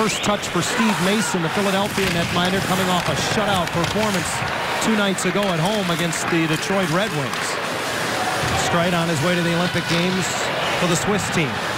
first touch for Steve Mason, the Philadelphia netminder, coming off a shutout performance two nights ago at home against the Detroit Red Wings. Streit on his way to the Olympic Games for the Swiss team.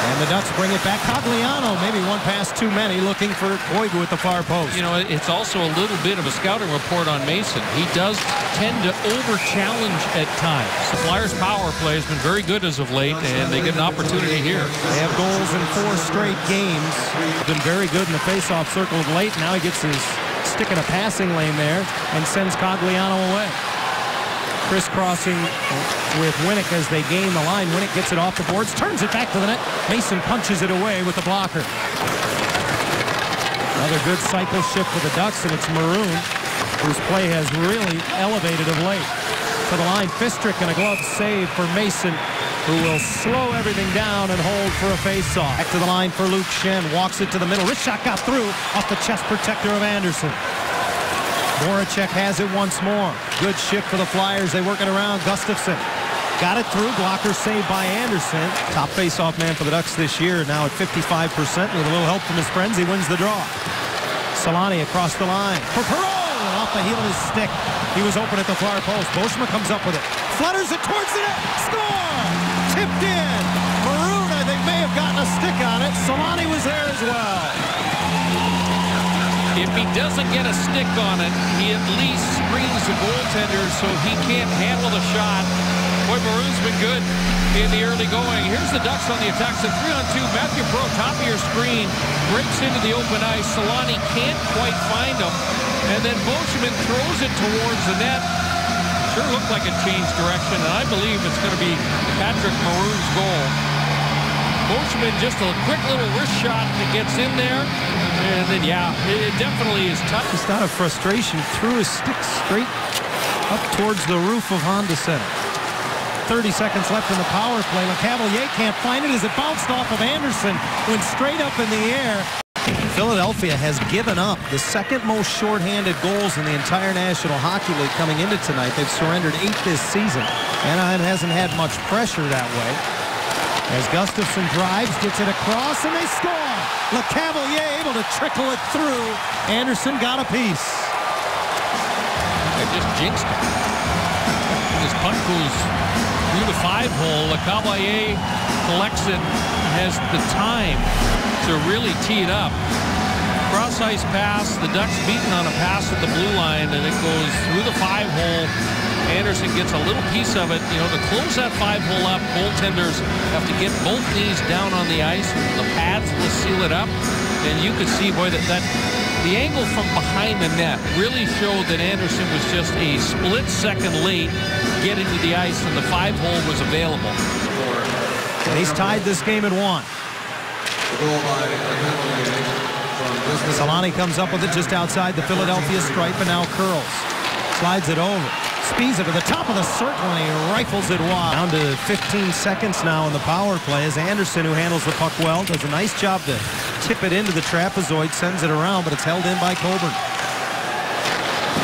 And the Ducks bring it back. Cogliano, maybe one pass too many, looking for Koivu at the far post. You know, it's also a little bit of a scouting report on Mason. He does tend to over-challenge at times. The Flyers' power play has been very good as of late, and they get an opportunity here. They have goals in four straight games. Been very good in the face-off circle of late. Now he gets his stick in a passing lane there and sends Cogliano away crisscrossing with Winnik as they gain the line. Winnik gets it off the boards, turns it back to the net. Mason punches it away with the blocker. Another good cycle shift for the Ducks, and it's Maroon, whose play has really elevated of late. To the line, Fistric and a glove save for Mason, who will slow everything down and hold for a face-off. Back to the line for Luke Schenn. Walks it to the middle. Wrist shot got through off the chest protector of Andersen. Voracek has it once more. Good shift for the Flyers. They work it around. Gustafsson got it through. Blocker saved by Andersen. Top face-off man for the Ducks this year. Now at 55% with a little help from his friends. He wins the draw. Selanne across the line for Perreault. And off the heel of his stick. He was open at the far post. Beauchemin comes up with it. Flutters it towards the net. Score! Tipped in. Maroon, I think, may have gotten a stick on it. Selanne was there as well. If he doesn't get a stick on it, he at least screens the goaltender so he can't handle the shot. Boy, Maroon's been good in the early going. Here's the Ducks on the attack. So three on two. Mathieu Perreault, top of your screen, breaks into the open ice. Selanne can't quite find him. And then Beauchemin throws it towards the net. Sure looked like it changed direction, and I believe it's going to be Patrick Maroon's goal. Beauchemin just a quick little wrist shot that gets in there. And then, yeah, it definitely is tough. Just not a frustration, threw his stick straight up towards the roof of Honda Center. 30 seconds left in the power play. Lecavalier can't find it as it bounced off of Andersen. Went straight up in the air. Philadelphia has given up the second most shorthanded goals in the entire National Hockey League coming into tonight. They've surrendered eight this season. Anaheim hasn't had much pressure that way. As Gustafsson drives, gets it across, and they score. Lecavalier able to trickle it through. Andersen got a piece. They just jinxed him. This puck goes through the five hole. Lecavalier collects it, has the time to really tee it up. Cross ice pass. The Ducks beaten on a pass at the blue line, and it goes through the five hole. Andersen gets a little piece of it. You know, to close that five hole up, goaltenders have to get both knees down on the ice. The pads will seal it up. And you could see, boy, that, that the angle from behind the net really showed that Andersen was just a split second late getting to the ice, and the five hole was available. And he's tied this game at one. Selanne comes up with it just outside the Philadelphia stripe and now curls. Slides it over. Speeds it to the top of the circle and he rifles it wide. Down to 15 seconds now in the power play as Andersen, who handles the puck well, does a nice job to tip it into the trapezoid, sends it around, but it's held in by Coburn.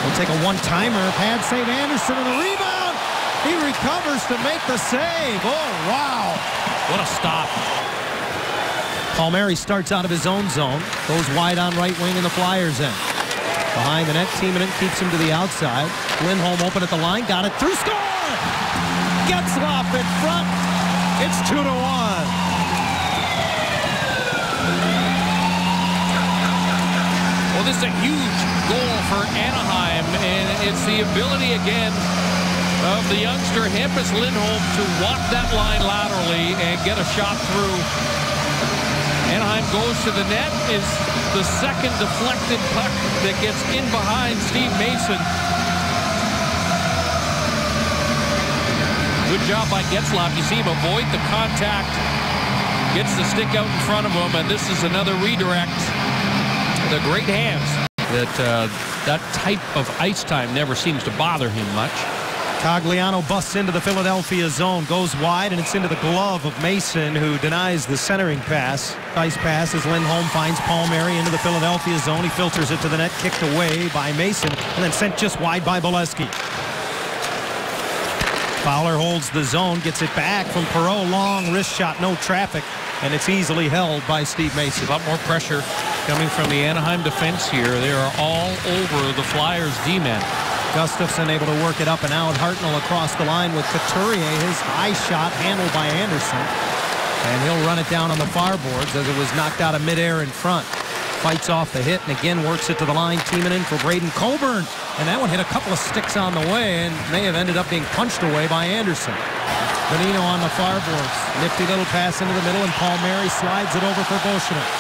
We'll take a one-timer. Pad save Andersen and the rebound. He recovers to make the save. Oh, wow. What a stop. Palmieri starts out of his own zone, goes wide on right wing in the Flyers end. Behind the net, Timonen keeps him to the outside. Lindholm open at the line, got it through, score! Getzlaf in front. It's two to one. Well, this is a huge goal for Anaheim, and it's the ability again of the youngster Hampus Lindholm to walk that line laterally and get a shot through. Anaheim goes to the net. Is the second deflected puck that gets in behind Steve Mason. Good job by Getzlaf. You see him avoid the contact. Gets the stick out in front of him, and this is another redirect. The great hands. That uh, that type of ice time never seems to bother him much. Cogliano busts into the Philadelphia zone, goes wide, and it's into the glove of Mason, who denies the centering pass. Nice pass as Lindholm finds Palmieri into the Philadelphia zone. He filters it to the net, kicked away by Mason, and then sent just wide by Bolesky. Fowler holds the zone, gets it back from Perreault. Long wrist shot, no traffic, and it's easily held by Steve Mason. A lot more pressure coming from the Anaheim defense here. They are all over the Flyers D-men. Gustafsson able to work it up and out. Hartnell across the line with Couturier. His high shot handled by Andersen. And he'll run it down on the far boards as it was knocked out of midair in front. Fights off the hit and again works it to the line. Teaming in for Braydon Coburn. And that one hit a couple of sticks on the way and may have ended up being punched away by Andersen. Bonino on the far boards. Nifty little pass into the middle and Palmieri slides it over for Beauchemin.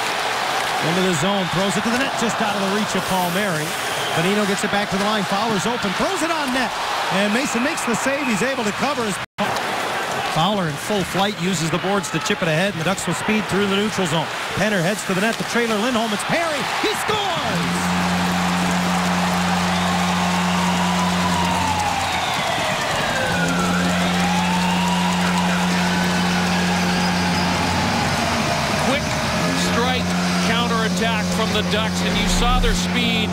Into the zone, throws it to the net just out of the reach of Palmieri. Bonino gets it back to the line. Fowler's open, throws it on net. And Mason makes the save. He's able to cover his Fowler in full flight uses the boards to chip it ahead, and the Ducks will speed through the neutral zone. Penner heads to the net. The trailer Lindholm. It's Perry. He scores! Quick strike counterattack from the Ducks, and you saw their speed.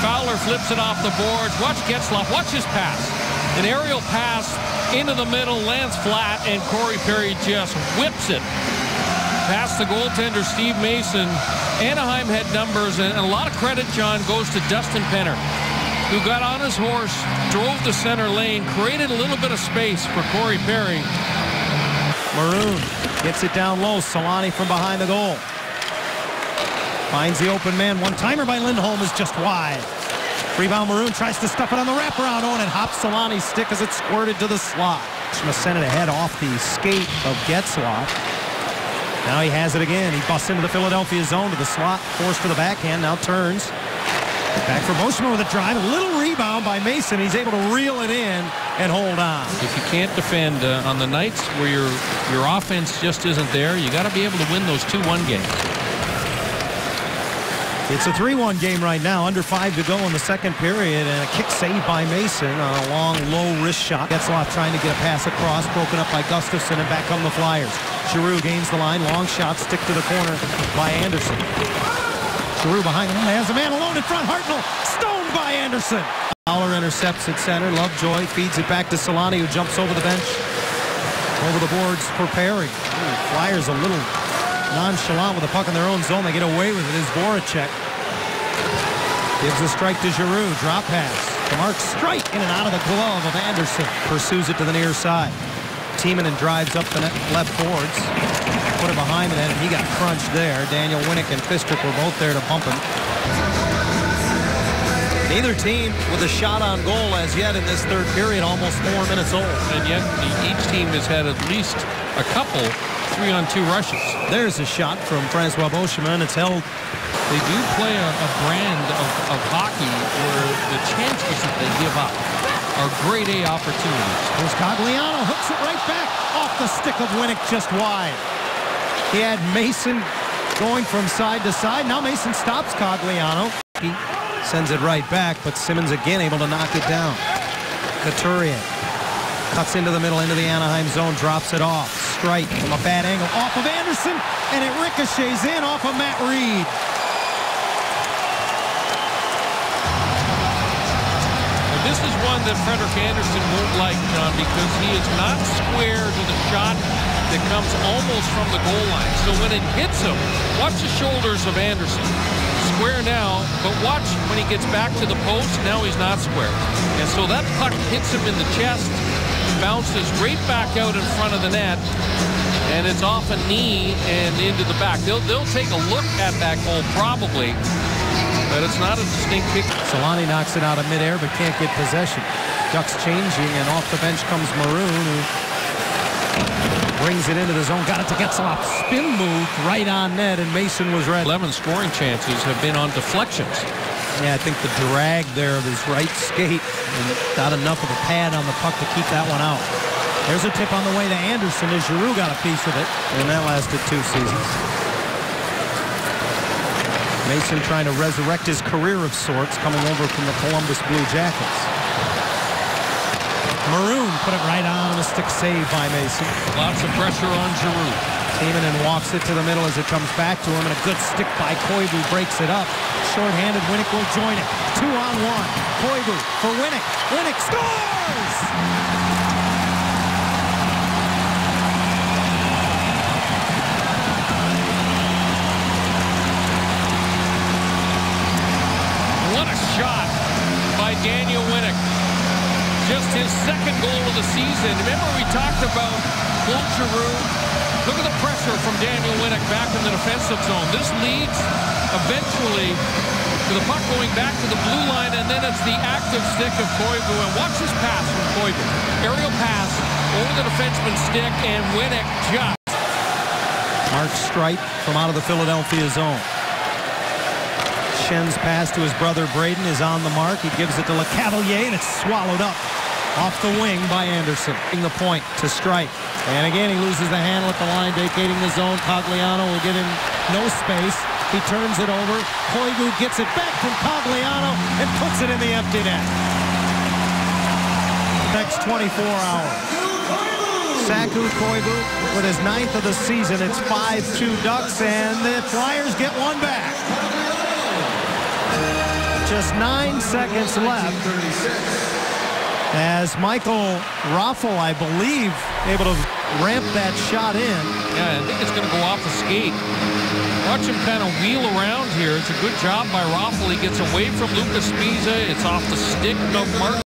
Fowler flips it off the boards. Watch Getzlaf. Watch his pass. An aerial pass into the middle, lands flat, and Corey Perry just whips it past the goaltender, Steve Mason. Anaheim had numbers, and a lot of credit, John, goes to Dustin Penner, who got on his horse, drove the center lane, created a little bit of space for Corey Perry. Maroon gets it down low. Selanne from behind the goal. Finds the open man. One-timer by Lindholm is just wide. Rebound Maroon tries to stuff it on the wraparound. Oh, and hops Selanne's stick as it squirted to the slot. Schma sent it ahead off the skate of Getzlaf. Now he has it again. He busts into the Philadelphia zone to the slot. Forced to the backhand. Now turns. Back for Beauchemin with a drive. A little rebound by Mason. He's able to reel it in and hold on. If you can't defend uh, on the nights where your your offense just isn't there, you got to be able to win those 2-1 games. It's a 3-1 game right now. Under five to go in the second period. And a kick saved by Mason on a long, low wrist shot. Getzlaf trying to get a pass across. Broken up by Gustafsson. And back come the Flyers. Giroux gains the line. Long shot. Stick to the corner by Andersen. Giroux behind him. Has a man alone in front. Hartnell stoned by Andersen. Fowler intercepts at center. Lovejoy feeds it back to Selanne who jumps over the bench. Over the boards for Perry. Ooh, Flyers a little nonchalant with the puck in their own zone. They get away with it as Voracek gives a strike to Giroux. Drop pass. The mark strike in and out of the glove of Andersen. Pursues it to the near side. Tiemann and drives up the left boards. Put it behind the net, and he got crunched there. Daniel Winnik and Fistric were both there to bump him. Neither team with a shot on goal as yet in this third period, almost four minutes old. And yet each team has had at least a couple three-on-two rushes. There's a shot from Francois Beauchemin. It's held. They do play a, a brand of, of hockey where the chances that they give up are grade A opportunities. Here's Cogliano, hooks it right back off the stick of Winnik just wide. He had Mason going from side to side. Now Mason stops Cogliano. He sends it right back, but Simmonds again able to knock it down. Couturier cuts into the middle, into the Anaheim zone, drops it off. Strike from a bad angle off of Andersen, and it ricochets in off of Matt Read. This is one that Frederik Andersen won't like, John, because he is not square to the shot that comes almost from the goal line. So when it hits him, watch the shoulders of Andersen. Square now, but watch when he gets back to the post, now he's not square. And so that puck hits him in the chest, bounces right back out in front of the net, and it's off a knee and into the back. They'll, they'll take a look at that goal probably, but it's not a distinct kick. Selanne knocks it out of midair but can't get possession. Ducks changing and off the bench comes Maroon who brings it into the zone. Got it to Getzlaf. Spin move right on net and Mason was ready. 11 scoring chances have been on deflections. Yeah, I think the drag there of his right skate and got enough of a pad on the puck to keep that one out. There's a tip on the way to Andersen as Giroux got a piece of it, and that lasted two seasons. Mason trying to resurrect his career of sorts, coming over from the Columbus Blue Jackets. Maroon put it right on and a stick save by Mason. Lots of pressure on Giroux. Heyman and walks it to the middle as it comes back to him, and a good stick by Koivu breaks it up. Shorthanded, Winnik will join it. Two on one. Koivu for Winnik. Winnik scores! What a shot by Daniel Winnik. Just his second goal of the season. Remember we talked about Bolcheroo Look at the pressure from Daniel Winnik back in the defensive zone. This leads eventually to the puck going back to the blue line, and then it's the active stick of Koivu. And watch this pass from Koivu. Aerial pass over the defenseman's stick, and Winnik just. Mark Streit from out of the Philadelphia zone. Schenn's pass to his brother Brayden is on the mark. He gives it to Lecavalier, and it's swallowed up off the wing by Andersen. The point to Streit. And again, he loses the handle at the line, vacating the zone. Cogliano will give him no space. He turns it over. Koivu gets it back from Cogliano and puts it in the empty net. Next 24 hours. Saku Koivu with his ninth of the season. It's 5-2 Ducks, and the Flyers get one back. Just nine seconds left. As Michael Raffl, I believe, able to ramp that shot in. Yeah, I think it's going to go off the skate. Watch him kind of wheel around here. It's a good job by Raffl. He gets away from Lucas Sbisa. It's off the stick of Mark